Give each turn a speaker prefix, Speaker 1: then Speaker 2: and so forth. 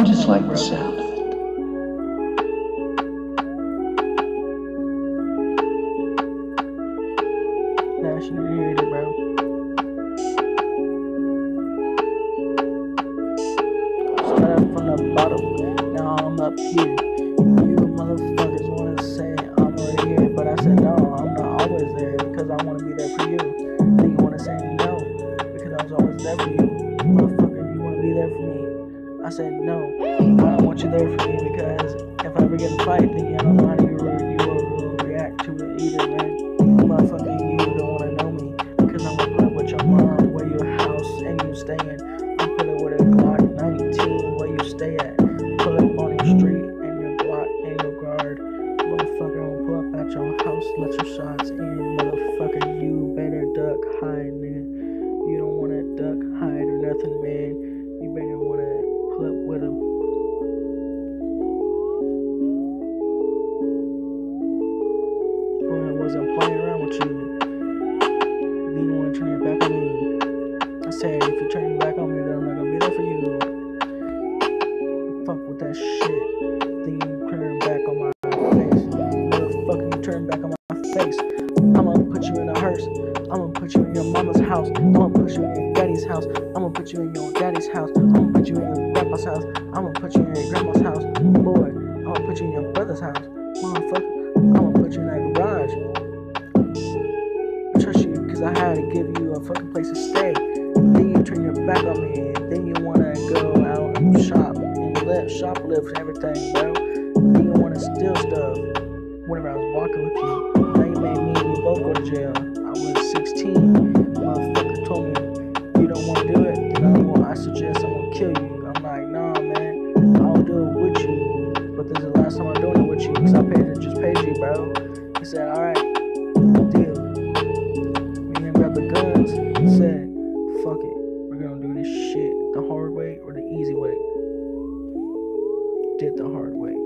Speaker 1: I just like the sound
Speaker 2: bro. From the bottom, now I'm up here. You motherfuckers wanna say I'm here, but I said no, I'm not always there because I wanna be there for you. You wanna say no because I was always there for you. Motherfucker, you wanna be there for me. I said no, I don't want you there for me because if I ever get in a fight, then you don't how you will, you will react to it either, man. Motherfucker, you don't wanna know me because I'm gonna put up with your mom, where your house and you staying. I'm put up with a Glock 19 where you stay at. Pull up on your street and your Glock and your guard. Motherfucker, I'm gonna pull up at your house, let your shots in. Motherfucker, you better duck, hide, nigga. You don't wanna duck, hide, or nothing, man. Wasn't playing around with you, then you wanna turn your back on me. I said, if you turn your back on me, then I'm not gonna be there for you. Fuck with that shit. Then you turn back on my face. Motherfucker, you turn back on my face. I'm gonna put you in a hearse. I'm gonna put you in your mama's house. I'm gonna put you in your daddy's house. I'm gonna put you in your daddy's house. I'm gonna put you in your grandpa's house. I'm gonna put you in your grandma's house. Boy, I'm gonna put you in your brother's house. Motherfucker, because I had to give you a fucking place to stay. Then you turn your back on me, and then you wanna go out and shop and live, shoplift everything, bro. Then you wanna steal stuff. Whenever I was walking with you, now you made me and you both go to jail. I was 16. Motherfucker told me you don't want to do it. Then I, want, I suggest I'm gonna kill you. I'm like, nah, man, I'll do it with you. But this is the last time I'm doing it with you because I paid just paid you, bro. He said, all Said, fuck it, we're gonna do this shit the hard way or the easy way. Did the hard way.